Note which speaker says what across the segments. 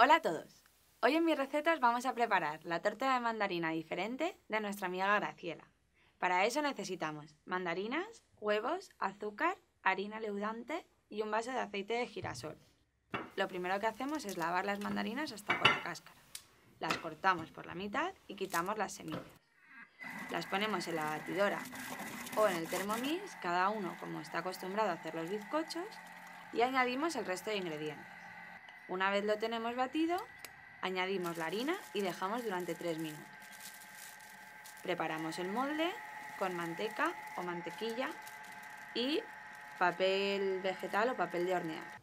Speaker 1: Hola a todos. Hoy en mis recetas vamos a preparar la torta de mandarina diferente de nuestra amiga Graciela. Para eso necesitamos mandarinas, huevos, azúcar, harina leudante y un vaso de aceite de girasol. Lo primero que hacemos es lavar las mandarinas hasta por la cáscara. Las cortamos por la mitad y quitamos las semillas. Las ponemos en la batidora o en el Thermomix, cada uno como está acostumbrado a hacer los bizcochos, y añadimos el resto de ingredientes. Una vez lo tenemos batido, añadimos la harina y dejamos durante 3 minutos. Preparamos el molde con manteca o mantequilla y papel vegetal o papel de hornear.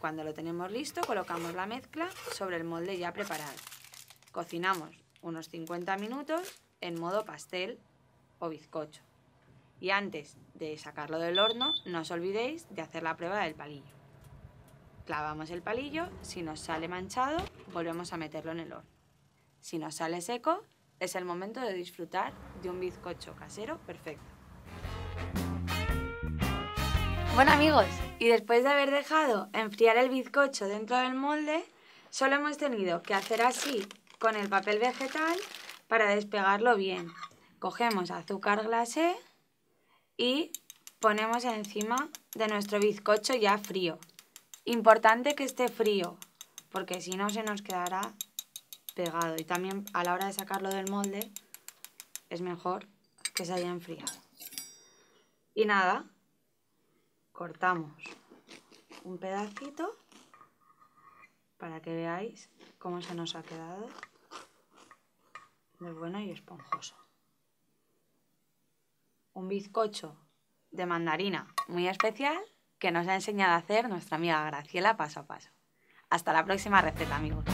Speaker 1: Cuando lo tenemos listo, colocamos la mezcla sobre el molde ya preparado. Cocinamos unos 50 minutos en modo pastel o bizcocho. Y antes de sacarlo del horno, no os olvidéis de hacer la prueba del palillo. Clavamos el palillo, si nos sale manchado, volvemos a meterlo en el horno. Si nos sale seco, es el momento de disfrutar de un bizcocho casero perfecto. Bueno amigos, y después de haber dejado enfriar el bizcocho dentro del molde, solo hemos tenido que hacer así con el papel vegetal para despegarlo bien. Cogemos azúcar glacé y ponemos encima de nuestro bizcocho ya frío. Importante que esté frío, porque si no se nos quedará pegado. Y también a la hora de sacarlo del molde es mejor que se haya enfriado. Y nada, cortamos un pedacito para que veáis cómo se nos ha quedado de bueno y esponjoso. Un bizcocho de mandarina muy especial que nos ha enseñado a hacer nuestra amiga Graciela paso a paso. Hasta la próxima receta, amigos.